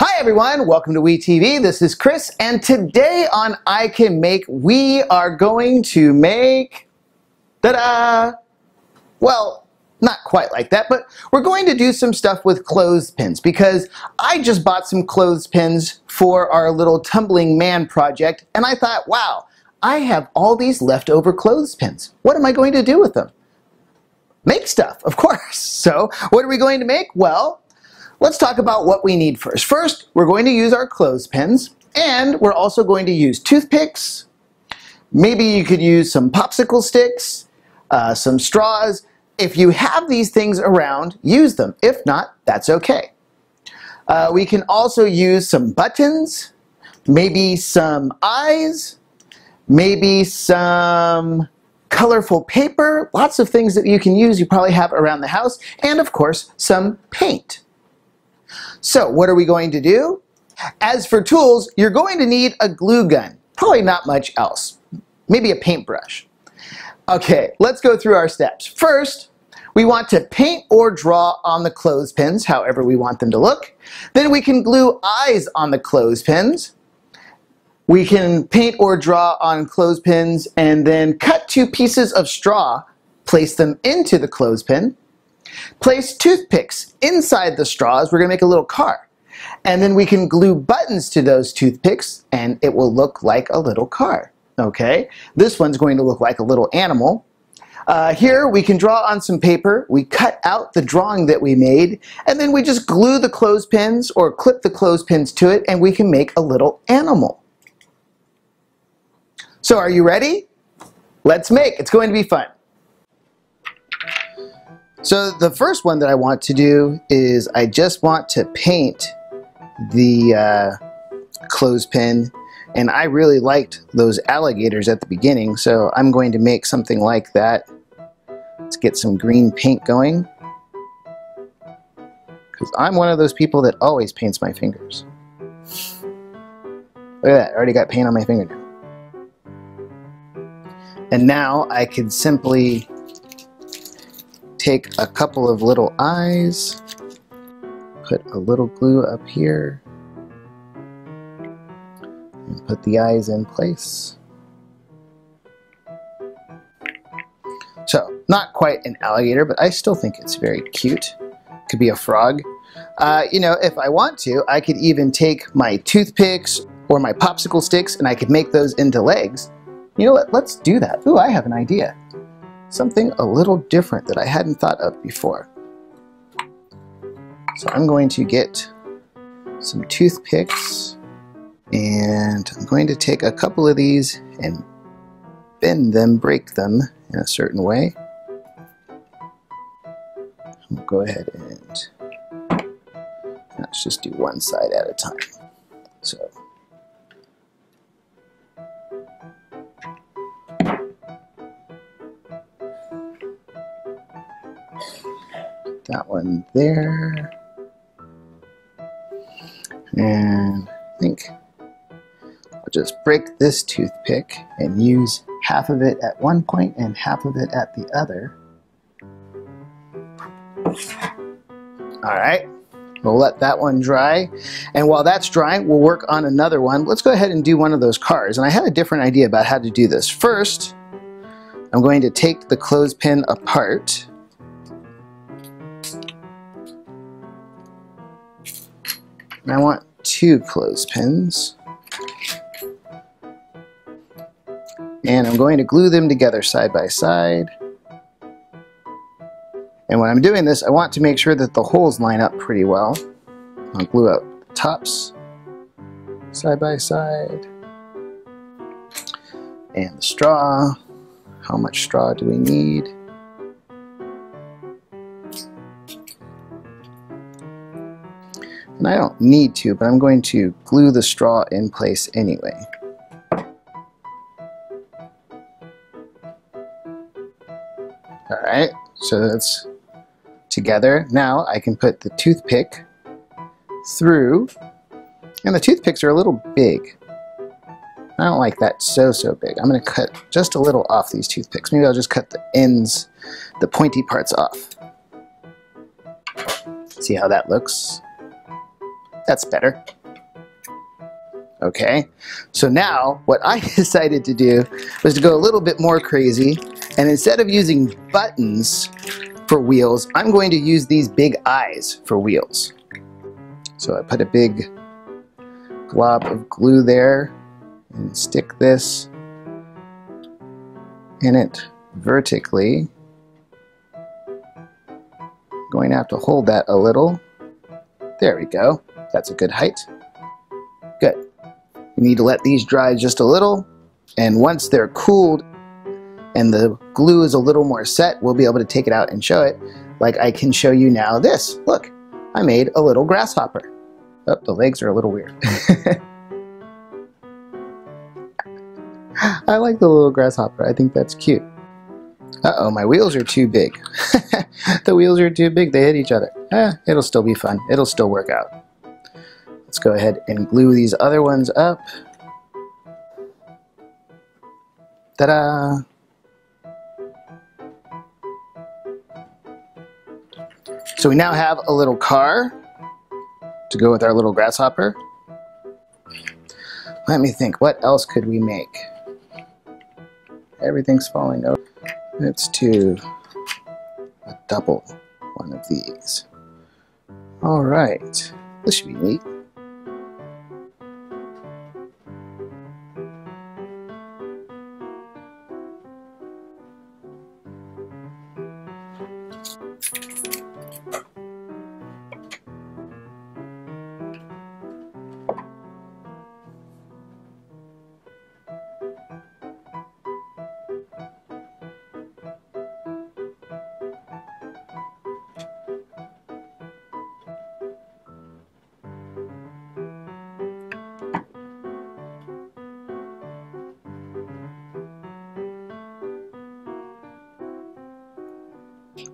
Hi everyone, welcome to WeTV. This is Chris, and today on I Can Make, we are going to make, ta-da! Well, not quite like that, but we're going to do some stuff with clothespins because I just bought some clothespins for our little tumbling man project, and I thought, wow, I have all these leftover clothespins. What am I going to do with them? Make stuff, of course. So, what are we going to make? Well, Let's talk about what we need first. First, we're going to use our clothespins, and we're also going to use toothpicks. Maybe you could use some popsicle sticks, uh, some straws. If you have these things around, use them. If not, that's okay. Uh, we can also use some buttons, maybe some eyes, maybe some colorful paper, lots of things that you can use you probably have around the house, and of course, some paint. So what are we going to do? As for tools, you're going to need a glue gun. Probably not much else. Maybe a paintbrush. Okay, let's go through our steps. First, we want to paint or draw on the clothespins, however we want them to look. Then we can glue eyes on the clothespins. We can paint or draw on clothespins and then cut two pieces of straw, place them into the clothespin. Place toothpicks inside the straws. We're going to make a little car. And then we can glue buttons to those toothpicks and it will look like a little car. Okay, this one's going to look like a little animal. Uh, here we can draw on some paper, we cut out the drawing that we made, and then we just glue the clothespins or clip the clothespins to it and we can make a little animal. So are you ready? Let's make, it's going to be fun. So the first one that I want to do is I just want to paint the uh, clothespin and I really liked those alligators at the beginning so I'm going to make something like that. Let's get some green paint going because I'm one of those people that always paints my fingers. Look at that, I already got paint on my finger now. And now I can simply take a couple of little eyes, put a little glue up here, and put the eyes in place. So, not quite an alligator, but I still think it's very cute. Could be a frog. Uh, you know, if I want to, I could even take my toothpicks or my popsicle sticks and I could make those into legs. You know what, let's do that. Ooh, I have an idea something a little different that I hadn't thought of before. So I'm going to get some toothpicks and I'm going to take a couple of these and bend them, break them in a certain way. We'll go ahead and let's just do one side at a time. One there. And I think I'll just break this toothpick and use half of it at one point and half of it at the other. All right, we'll let that one dry. And while that's drying, we'll work on another one. Let's go ahead and do one of those cars. And I had a different idea about how to do this. First, I'm going to take the clothespin apart And I want two clothespins. And I'm going to glue them together side by side. And when I'm doing this, I want to make sure that the holes line up pretty well. I'll glue up the tops side by side. And the straw. How much straw do we need? And I don't need to, but I'm going to glue the straw in place anyway. Alright, so that's together. Now I can put the toothpick through, and the toothpicks are a little big. I don't like that so, so big. I'm going to cut just a little off these toothpicks. Maybe I'll just cut the ends, the pointy parts off. See how that looks? That's better. Okay, so now what I decided to do was to go a little bit more crazy and instead of using buttons for wheels, I'm going to use these big eyes for wheels. So I put a big glob of glue there and stick this in it vertically. Going to have to hold that a little. There we go. That's a good height. Good. You need to let these dry just a little, and once they're cooled and the glue is a little more set, we'll be able to take it out and show it. Like I can show you now this. Look, I made a little grasshopper. Oh, the legs are a little weird. I like the little grasshopper. I think that's cute. Uh-oh, my wheels are too big. the wheels are too big. They hit each other. Eh, it'll still be fun. It'll still work out. Let's go ahead and glue these other ones up. Ta-da! So we now have a little car to go with our little grasshopper. Let me think, what else could we make? Everything's falling over. Let's do a double one of these. All right, this should be neat.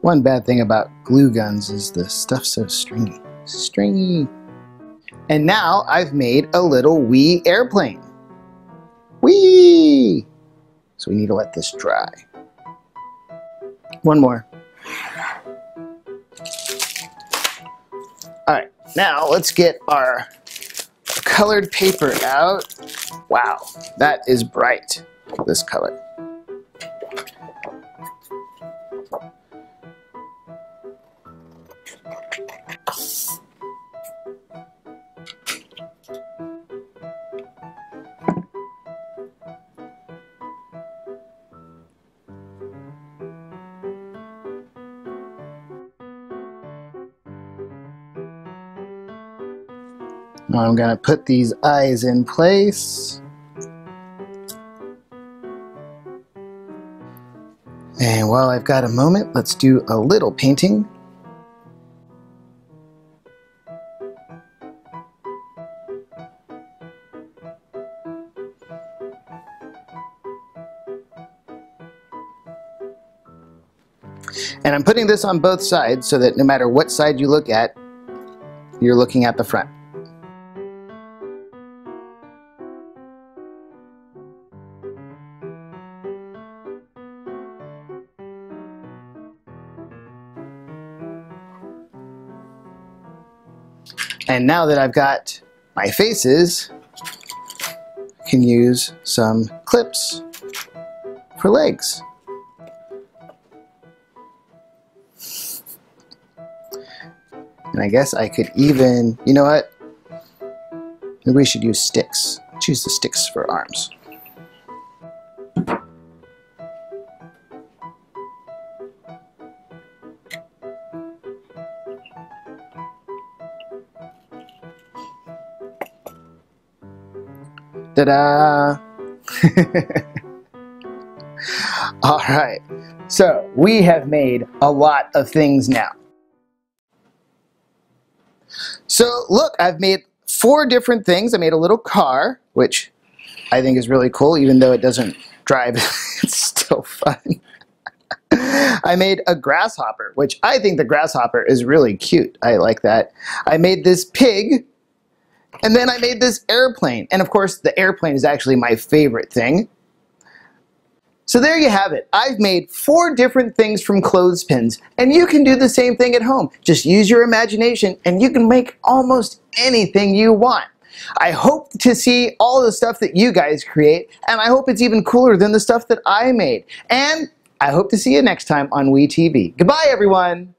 One bad thing about glue guns is the stuff's so stringy. Stringy. And now I've made a little wee airplane. Wee! So we need to let this dry. One more. All right, now let's get our colored paper out. Wow, that is bright, this color. I'm going to put these eyes in place. And while I've got a moment, let's do a little painting. And I'm putting this on both sides so that no matter what side you look at, you're looking at the front. And now that I've got my faces, I can use some clips for legs. And I guess I could even, you know what? Maybe we should use sticks. Choose the sticks for arms. Ta-da! All right, so we have made a lot of things now. So look, I've made four different things. I made a little car, which I think is really cool, even though it doesn't drive, it's still fun. I made a grasshopper, which I think the grasshopper is really cute. I like that. I made this pig, and then I made this airplane. And of course, the airplane is actually my favorite thing. So there you have it. I've made four different things from clothespins, and you can do the same thing at home. Just use your imagination and you can make almost anything you want. I hope to see all the stuff that you guys create, and I hope it's even cooler than the stuff that I made. And I hope to see you next time on WeTV. Goodbye, everyone!